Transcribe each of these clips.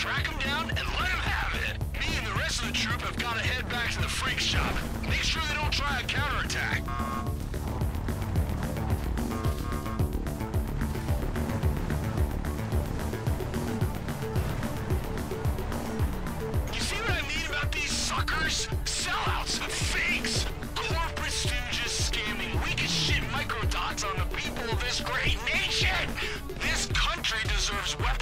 track them down and let them have it. Me and the rest of the troop have got to head back to the freak shop. Make sure they don't try a counterattack. You see what I mean about these suckers? Sellouts, fakes, corporate stooges scamming shit microdots on the people of this great nation. This country deserves weapons-grade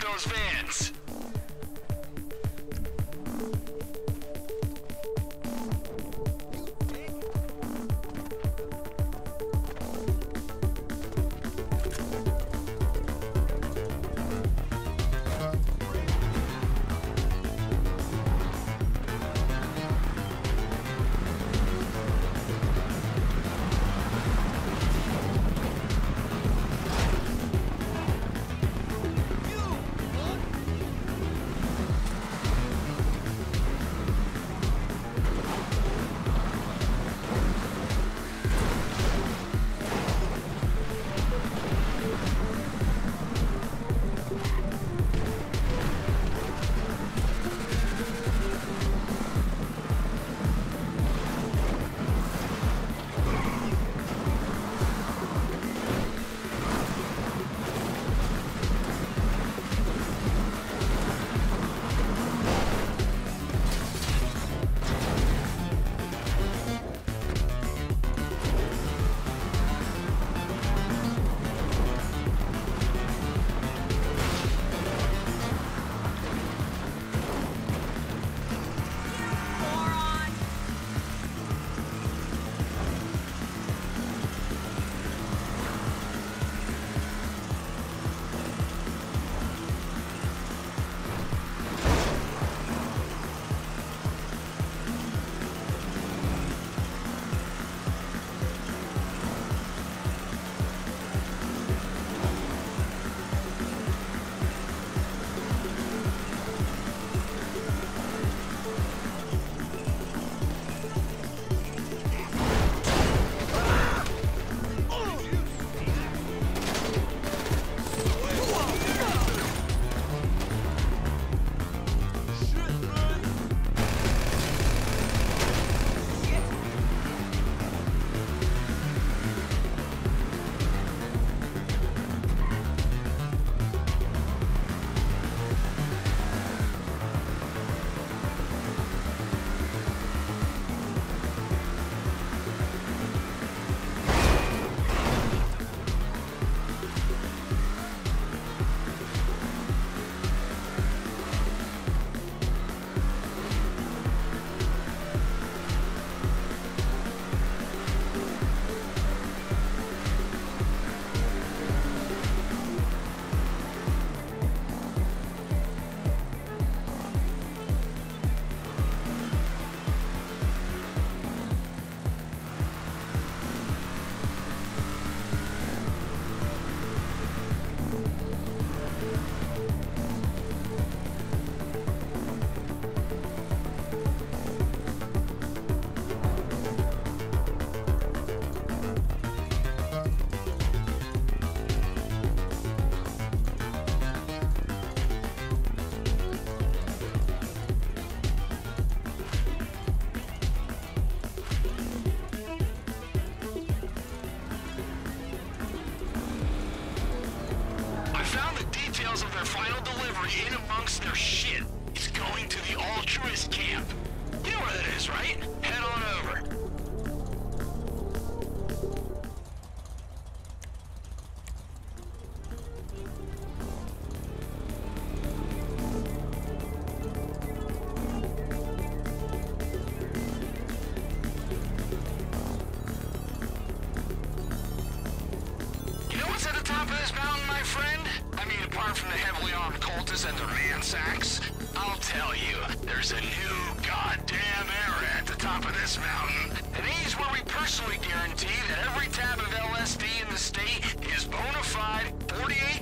those vans. Details of their final delivery in amongst their shit. It's going to the altruist camp. You know where that is, right? Head on over. From the heavily armed cultists and their mansacks, I'll tell you, there's a new goddamn era at the top of this mountain. And here's where we personally guarantee that every tab of LSD in the state is bona fide 48